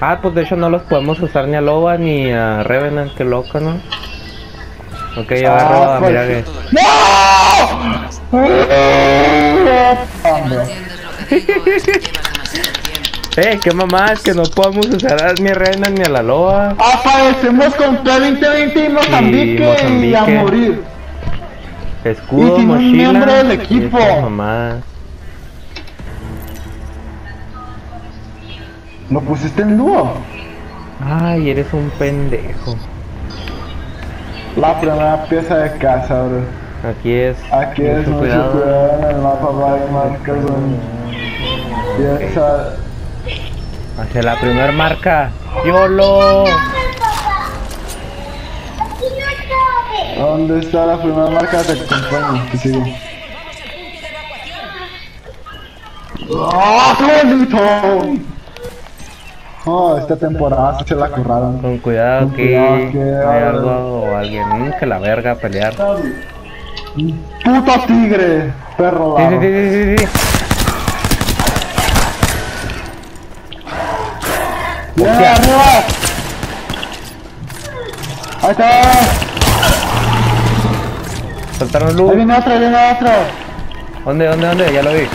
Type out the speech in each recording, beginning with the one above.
Ah, pues de hecho no los podemos usar ni a Loba ni a Revenant, qué loco, ¿no? Ok, ya agarro Ah, a. ¡No! Lo que que tiempo. Eh, qué mamá, es que no podemos usar ni a Revenant ni a la Loba. Aparecemos con P2020 y Mozambique, y a Mozambique. morir. Escudo, Y sin un mochila. miembro del y equipo. Mamadas. ¿Lo pusiste en dúo? Ay, eres un pendejo. La primera pieza de casa, bro. Aquí es. Aquí es mucho cuidado. cuidado en el mapa para marcas un... Pieza... Hacia la primer marca. YOLO. ¿Dónde está la primera marca? Te acompaño, te sigo. ¡Ah, qué bonito! Oh, esta temporada se la curraron. Con cuidado Con que cuidado que- hay algo o alguien. Mm, que la verga a pelear. ¡Puto tigre! Perro Sí, sí. ¡Ahí está! Soltaron Ahí luz. viene otro, ahí viene otro. ¿Dónde, dónde, dónde? Ya lo vi.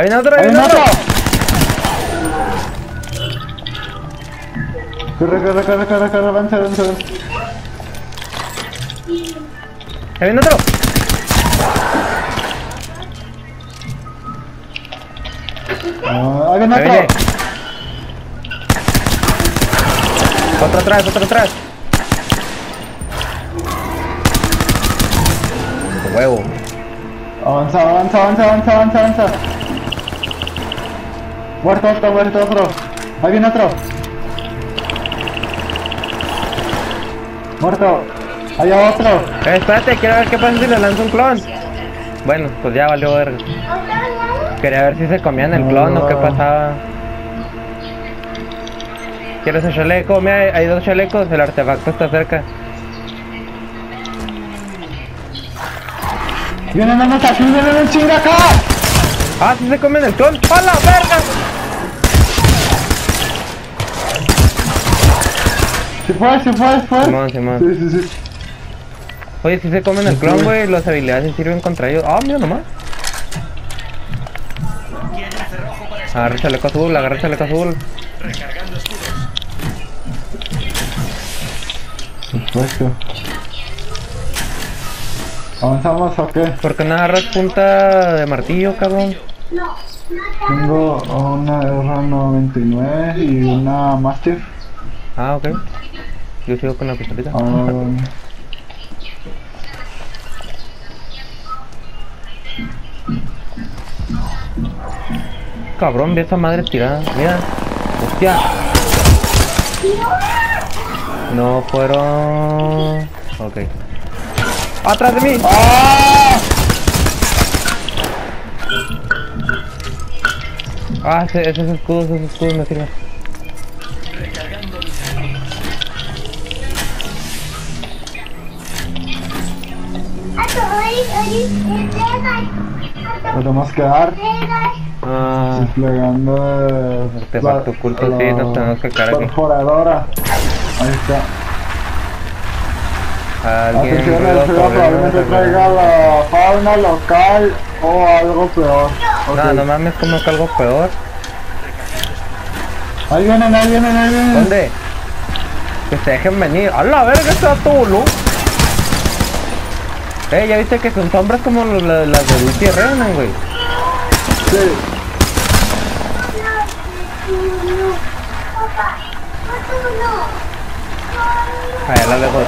Ahí viene otro, ahí ¡Ahí viene otro. Corre, corre, corre, corre, corre, avanza, avanza, avanza. Ahí viene otro. Ah, ahí viene otro. viene. Otro atrás, otro atrás. Huevo. Avanza, avanza, avanza, avanza, avanza, avanza. Muerto otro, muerto otro. Ahí viene otro. Muerto. Allá otro. Eh, espérate, quiero ver qué pasa si le lanzo un clon. Bueno, pues ya valió verga. Quería ver si se comían el clon o qué pasaba. ¿Quieres el chaleco? Mira, hay- hay dos chalecos, el artefacto está cerca. Vienen unos aquí, vienen un chingo acá. ¡Ah, si se comen el clon! ¡A la verga! Se fue, se fue, se fue. Simón, Simón. Sí, sí, sí. Oye, si se comen el clon, güey, las habilidades sí sirven contra ellos. ¡Ah, mira nomás! Agarra el chaleco azul, agarra el chaleco azul. Perfecto. ¿Avanzamos o qué? ¿Por qué no agarras punta de martillo, cabrón? Tengo una R99 y una Mastiff. Ah, ok. Yo sigo con la pistolita. Ah, Cabrón, ve esa madre tirada. Mira. Hostia. No fueron. Ok. ¡Atrás de mí! ¡Ah! Ah, ese, esos escudos, esos escudos me sirven. Nos tenemos que dar Ah, desplegando eh, Artefacto oculto, sí, nos tenemos que quedar aquí. Perforadora. Ahí está. alguien Atención, ruido el probablemente traiga la fauna local o algo peor. Ok. No, no mames, como que algo peor. Ahí vienen, ahí vienen, ahí vienen. ¿Dónde? Que se dejen venir. ¡A la verga, está todo. Eh, ya viste que son sombras como los- la- las de Dulce y Renan, güey. Sí. Allá la lejos.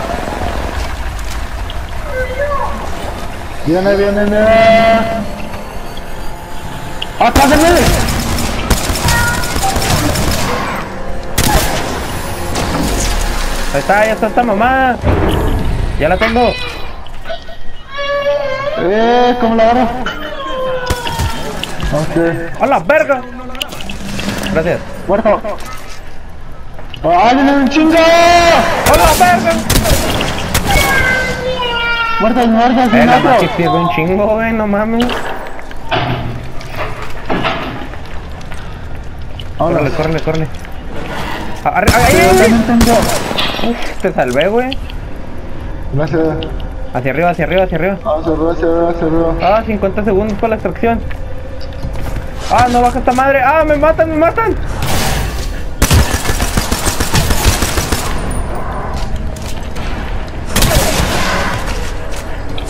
Viene, viene, viene. ¡Atrás de mí! Ahí está, ya está esta mamá. Ya la tengo. Eh, ¿cómo la agarro? Ok. ¡A la verga! Gracias. Muerto. ¡Ah, viene un chingo! ¡A la verga! Muertos, muertos, Eh, sin la más que un chingo, güey, no mames. Córrele, córrele, córrele. Ah, ¡Ay. Uf, te salvé, güey. Gracias. Hacia arriba, hacia arriba, hacia arriba. Ah, se arriba, se arriba, se arriba. Ah, 50 segundos para la extracción. Ah, no baja esta madre. Ah, me matan, me matan.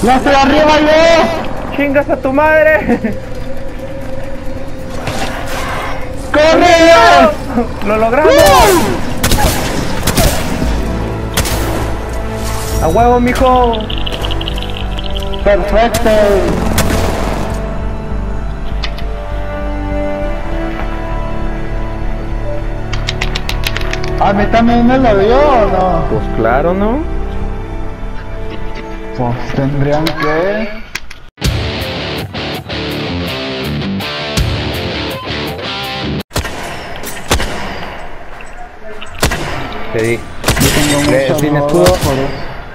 ¡Ya estoy arriba yo! Chingas a tu madre. ¡Corre! Lo logramos. A huevo, mijo. ¡Perfecto! ¿A mí también me lo dio o no? Pues claro, ¿no? Pues tendrían que... Te di. Yo tengo muchas sin escudo. por.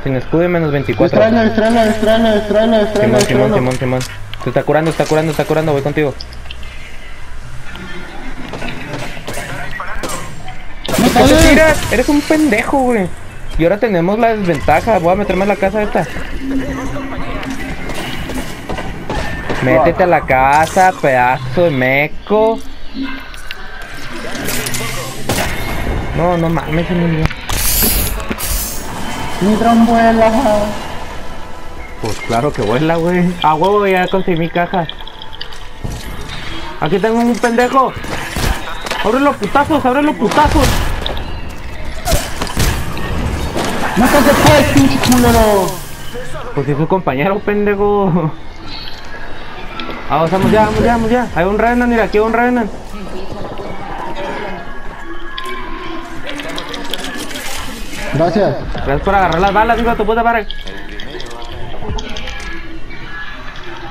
Sin escudo y menos 24. Distráelo, distráelo, distráelo, distráelo, distráelo, Simón, Simón. Simón. Se está curando, está curando, está curando. Voy contigo. ¡No ¿Qué te tiras? Eres un pendejo, güey. Y ahora tenemos la desventaja. Voy a meterme a la casa esta. Métete a la casa, pedazo de meco. No, no mames, se me olvidó. Mi dron vuela. Pues claro que vuela, güey. A huevo, ya conseguí mi caja. Aquí tengo un pendejo. Abre los putazos, abre los putazos. ¡No te después, pinche culero! Pues es su compañero, pendejo. Vamos, vamos ya, vamos ya, vamos ya. Hay un Renan, mira, aquí hay un Renan. Gracias. Gracias por agarrar las balas, hijo de tu puta madre.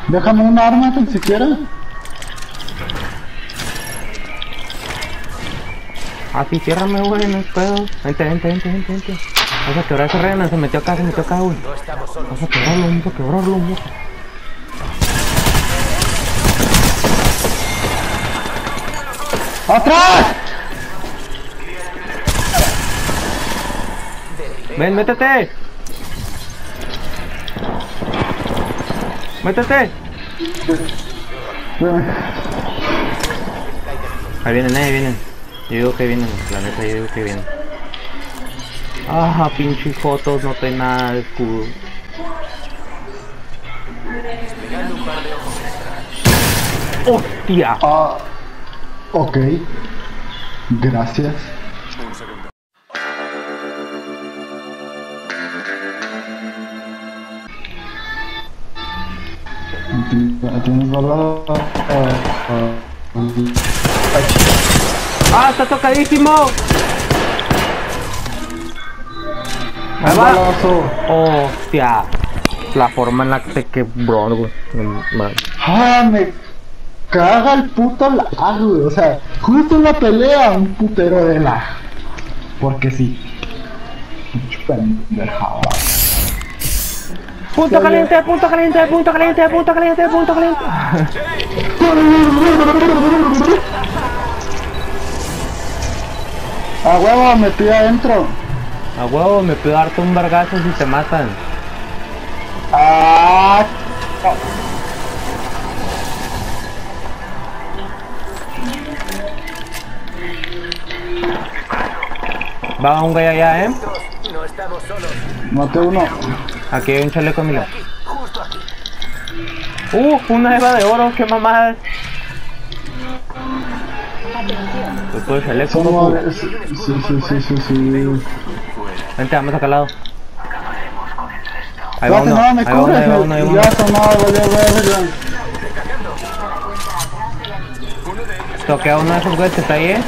Déjame un arma tan siquiera. Ah, sí, ciérrame, güey, no pedo. Vente, vente, vente, vente, vente. Vamos a quebrar ese Renan, se metió acá, se metió acá, güey. Vamos a quebrarlo, vamos a quebrarlo, vamos. ¡Atrás! Ven, métete. Métete. Ahí vienen, ahí vienen. Yo digo que vienen, la neta, yo digo que vienen. Ah, pinche fotos, no tengo nada de escudo. ¡Hostia! Ah, ok. Gracias. ¿Tienes balada? ¡Ah, está tocadísimo! Ahí va. balazo. ¡Hostia! La forma en la que te quebró, güey. Ah, me caga el puto lag, güey. O sea, justo en la pelea, un putero de lag. Porque sí. Punto caliente, punto caliente, punto caliente, punto caliente, punto caliente. A huevo, metí adentro. A huevo, me pido darte un vergazo si te matan. Ah, Va un güey allá, ¿eh? maté uno. Aquí hay un chaleco, mira. Uh, una eva de oro, qué mamadas. Pues todo el chaleco, Somos. Sí, sí, sí, sí, sí. Vente, vamos acá al lado. Ahí va uno, ahí va uno, ahí va uno, ahí va uno. Toqué a uno de esos güeyes que está ahí, ¿eh?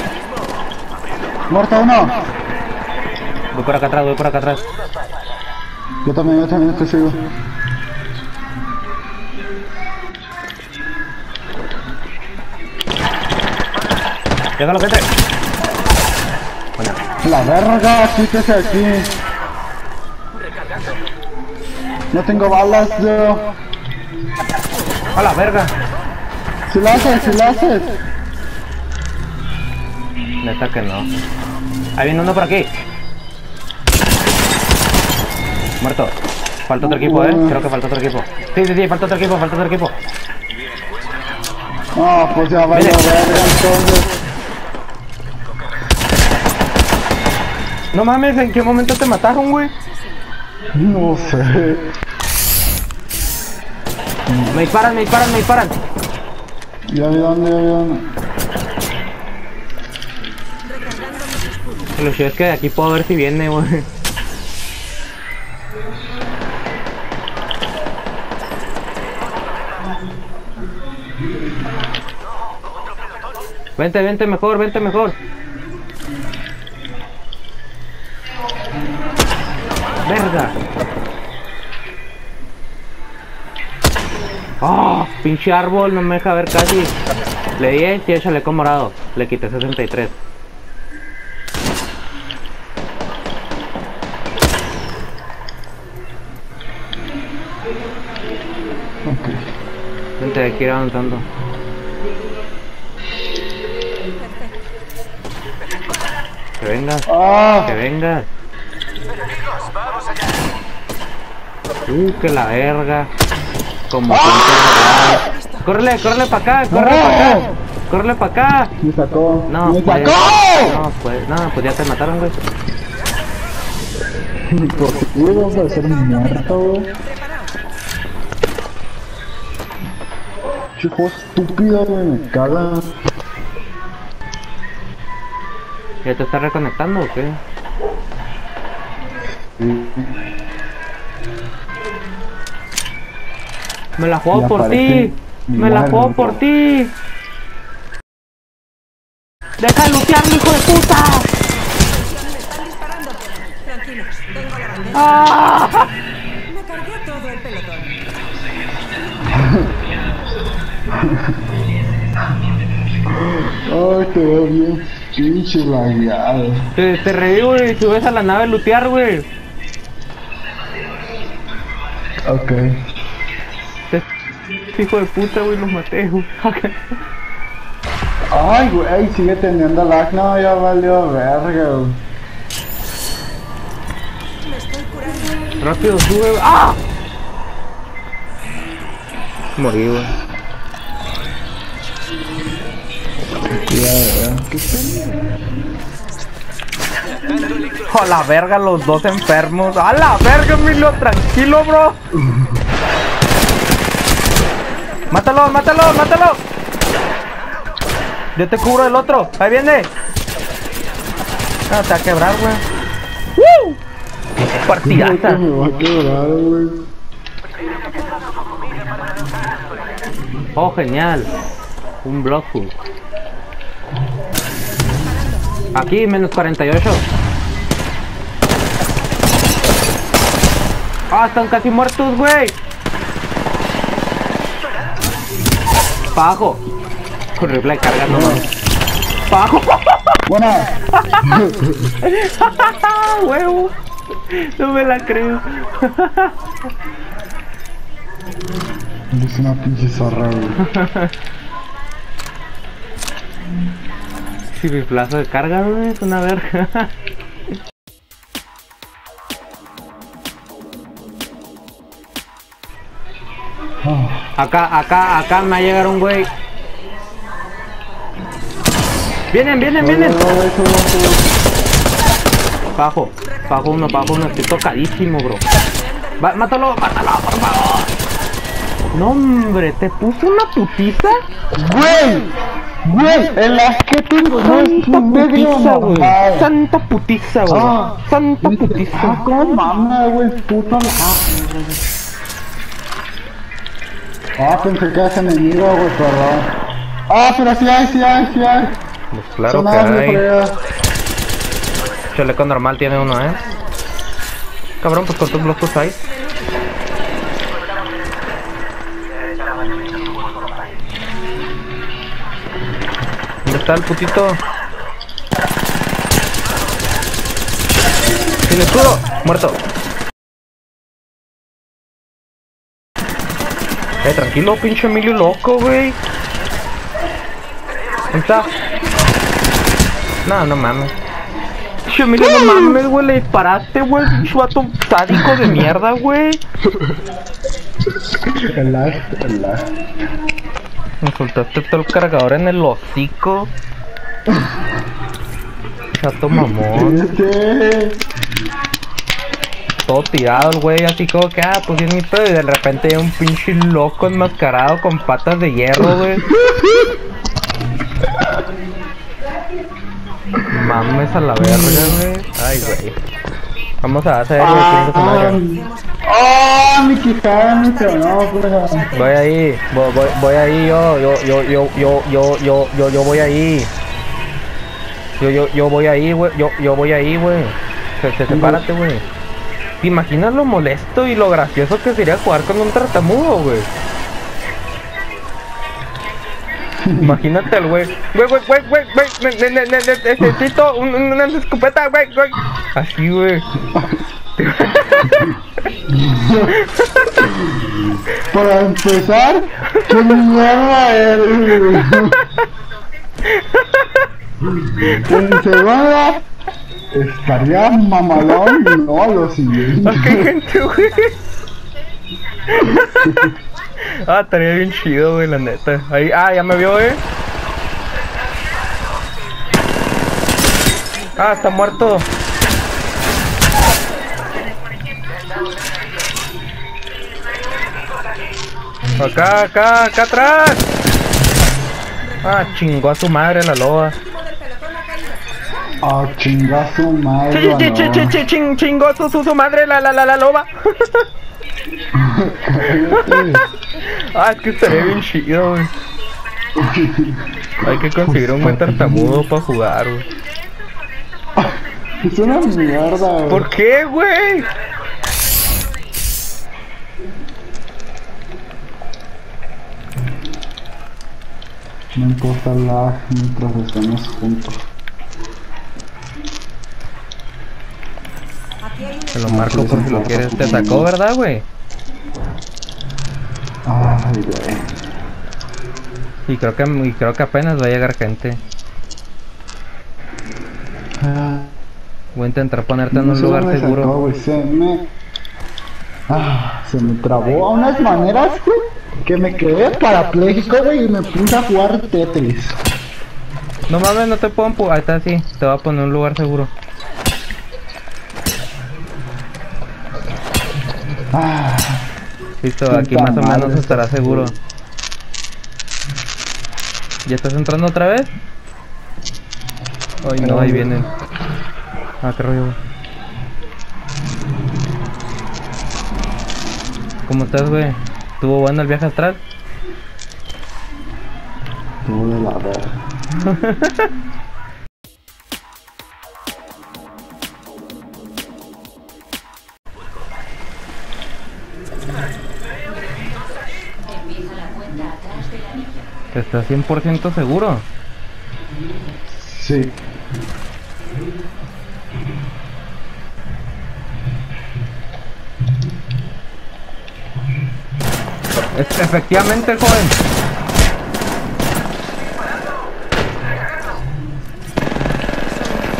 Muerto uno. Voy por acá atrás, voy por acá atrás. Yo también, yo también te sigo. Llévalo, gente. Bueno, La verga, quítese aquí. No tengo balas, yo. a la verga. Si lo haces, si lo haces. Neta que no. Ahí viene uno por aquí. Muerto. Falta otro equipo, eh. Creo que falta otro equipo. Sí, sí, sí, falta otro equipo, falta otro equipo. No, pues ya vaya entonces. No mames, ¿en qué momento te mataron, güey? No sé. Me disparan, me disparan, me disparan. Ya vi dónde, ya vi dónde. Lo chido es que de aquí puedo ver si viene, güey. Vente, vente mejor, vente mejor. Verga. Ah, pinche árbol, no me deja ver casi. Le di y tiene chaleco morado. Le quité 63. Que ir avanzando. Que vengas, Ah, que vengas. Uh, que la verga. Como pinche Córrele, córrele para acá, córrele para acá. Córrele para acá. me sacó. No, me pues. sacó. No, pues, no, pues ya te mataron, güey. ¿Por qué ibas a ser muerto, güey? Chico estúpido, güey, me caga. ¿Ya te estás reconectando o qué? Me la juego por ti. Me la juego por ti. Deja de lutearme, hijo de puta. Me están disparando. Tranquilos, tengo la bandera. ¡Ah! Te veo bien pinche lagueado. Te, te revivo y subes a la nave a lutear, güey. Ok. Este hijo de puta, güey, los maté, güey. Ay, güey, sigue teniendo lag. No, ya valió verga, güey. Me estoy curando. Rápido, sube. güey. ¡Ah! Morí, güey. A la verga, los dos enfermos. A la verga, Milo, tranquilo, bro. Mátalo, mátalo, mátalo. Yo te cubro el otro. Ahí viene. No, te va a quebrar, güey. ¡Woo! Partidaza. Me va a quebrar, güey. Oh, genial. Un blockful. Aquí, menos 48. Ah, están casi muertos, güey. Pajo. Con rifle de carga nomás. Pajo. Buena. Huevo. No me la creo. Es una pinche zorra, güey. Si mi plazo de carga, güey, es una verga. Acá, acá, acá me va a llegar un güey. Vienen, vienen, vienen. no, no, Bajo, bajo uno, bajo uno. Estoy tocadísimo, bro. Va, mátalo, mátalo, por favor. No, hombre, ¿te puso una putiza? no. Güey, güey, el lag que tengo no es Santa un putiza, güey. normal. Santa putiza, güey. Ah. Santa Ah. ¿cómo mames, güey? Puto lag. Ah, pensé que eras enemigo, güey, perdón. Ah, pero sí hay, sí hay, sí hay. Pues claro que hay. Chaleco normal tiene uno, ¿eh? Cabrón, pues cuántos blocos hay. Está el putito? Sin escudo, muerto. Eh, tranquilo, pinche Emilio loco, güey. ¿Dónde está? No, no mames. Che, mira, no mames, güey, le disparaste, güey, pinche vato sádico de mierda, güey. El lag, el lag. Me soltaste todo el cargador en el hocico. Chato mamón. Todo tirado el güey, así como que, ah, pues es mi pedo. Y de repente hay un pinche loco enmascarado con patas de hierro, güey. Mames a la verga, güey. Ay, güey. Vamos a hacer, güey, chinga su madre. ¡Ah! mi quijada me porra. Voy ahí, voy, voy, voy ahí yo, yo, yo, yo, yo, yo, yo, yo, yo voy ahí. Yo, yo, yo voy ahí, güey, yo, yo voy ahí, güey. Se, se, sepárate, güey. ¿Te imaginas lo molesto y lo gracioso que sería jugar con un tartamudo, güey? Imagínate al güey. Güey, güey, güey, güey, güey, ne- ne- ne- ne- ne- necesito un- un- una escopeta, güey, güey. Así, güey. Para empezar, ¿qué mierda eres? En segunda, estaría mamalón, no lo siguiente. Ok, gente, güey. ah, estaría bien chido, güey, la neta. Ahí, ah, ya me vio, eh. Ah, está muerto. Acá, acá, acá atrás. Ah, chingó a su madre la loba. Ah, chingazo madre. Chi- chi- chi- chi- no. chi- ching- chingó su, su, su madre la, la, la, la loba. Ah, es que estaría bien chido, güey. Hay que conseguir un buen tartamudo para jugar, güey. Es una mierda, güey. ¿Por qué, güey? No importa la mientras estemos juntos. Te lo marco por si lo quieres. Te sacó, ¿verdad, güey? Ay, güey. Y creo que, y creo que apenas va a llegar gente. Ah, Voy a intentar ponerte en un lugar me seguro. se me... Ah, se me trabó a unas maneras, güey, que me quedé parapléjico, güey, y me puse a jugar Tetris. No mames, no te puedo empujar. Ahí está, sí. Te voy a poner un lugar seguro. Ah, Listo, aquí Puta más o menos estará seguro. ¿Ya estás entrando otra vez? Ay, no, ahí vienen. Ah, qué rollo. ¿Cómo estás, güey? ¿Estuvo bueno el viaje astral? de la verga. ¿Estás 100% seguro? Sí. Es- efectivamente, joven.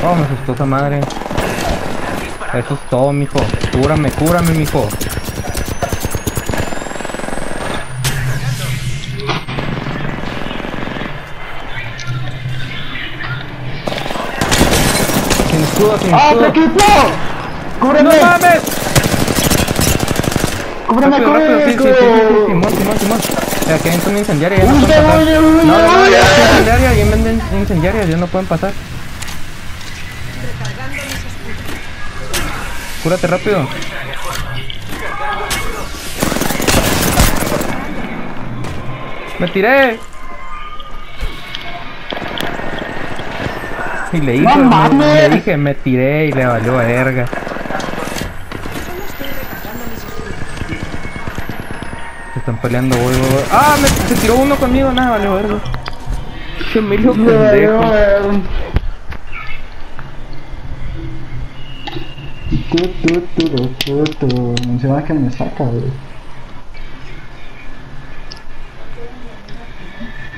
Oh, me asustó esa madre. Eso es todo, mijo. Cúrame, cúrame, mijo. Sin escudo, sin ¡Ah, escudo. te equipo! ¡No ¡Cúbreme! mames! ¡Cúbrame, cúbrame! Sí, sí, Simón, Simón, Simón. La que entra una incendiaria ya no pueden. No, no, no, incendiaria, y en vez ya no pueden pasar. Cúrate rápido. ¡Me tiré! Y le dije, me, le dije, me tiré y le valió verga. Están peleando, voy, voy, voy. ¡Ah! Me, se tiró uno conmigo, nada, valió verga. Qué Emilio pendejo. Tu, tu, tu. Encima que me saca, güey.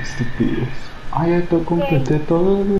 Estúpidos. Ah, ya to- completé todo.